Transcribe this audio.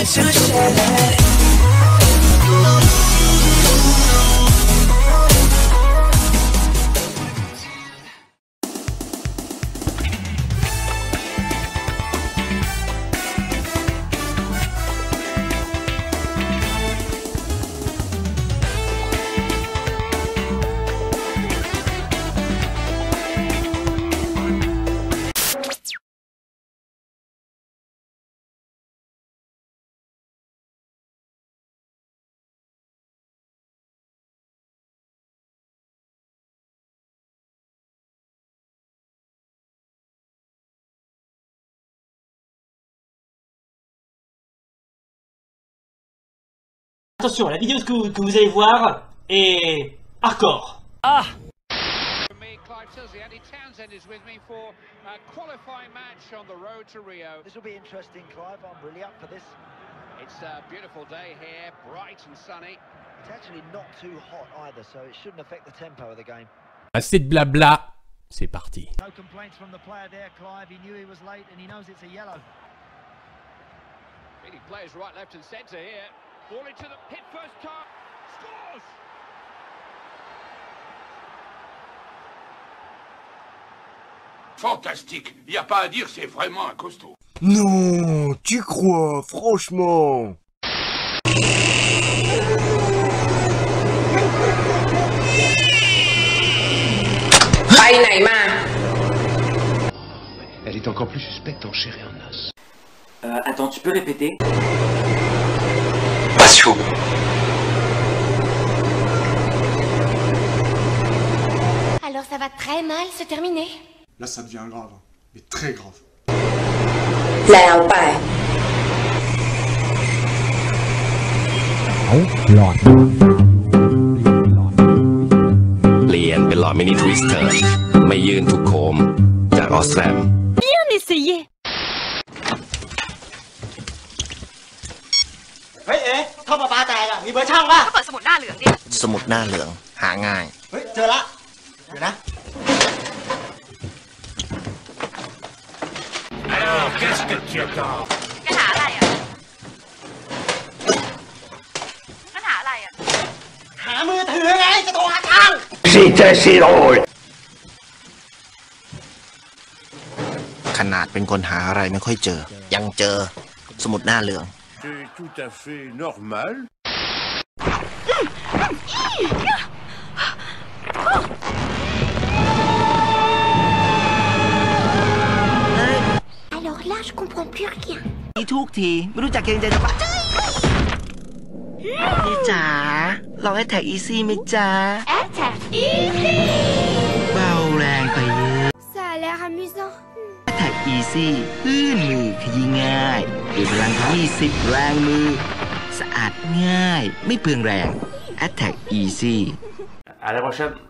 Attention, la vidéo que vous, que vous allez voir est hardcore. For me, Clive Tilsley, Andy Townsend is with me for a qualifying match on the road to Rio. This will be interesting, Clive. I'm really up for this. It's a beautiful day here, bright and sunny. It's actually not too hot either, so it shouldn't affect the tempo of the game. Assez de blabla, c'est parti. No complaints from the player there, Clive. He knew he was late and he knows it's a yellow. Really plays right, left and centre here. Fantastique, y a pas à dire, c'est vraiment un costaud. Non, tu crois, franchement. Elle est encore plus suspecte en chair et en os. Euh, attends, tu peux répéter? Alors ça va très mal se terminer Là ça devient grave, mais très grave. Oh, Bien essayé. ท่อประปาแตกอะมีเบอร์ช่างป่ะ ก็เปิดสมุดหน้าเหลืองดิ สมุดหน้าเหลืองหาง่าย เฮ้ย เจอละ เดี๋ยวนะ Alors, qu'est-ce que tu attends ปัญหาอะไรอะปัญหาอะไรอะ หามือถือไง จะโทรหาช่าง C'était si drôle ขนาดเป็นคนหาอะไรไม่ค่อยเจอ ยังเจอ สมุดหน้าเหลือง C'est tout à fait normal. Alors là je comprends plus rien นี่ทุกที ไม่รู้จักเกรงใจสักปะนี่จ๋าลองให้แท็กอีซี่ไหมจ๊ะ Attack easy เบาแรงไปเยอะ Ça a l'air amusant แท็กอีซี่ลื่นมือขยี้ง่ายด้วยพลัง20 แรงมือ สะอาดง่าย ไม่เปลืองแรง Attack Easy À la prochaine.